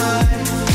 high.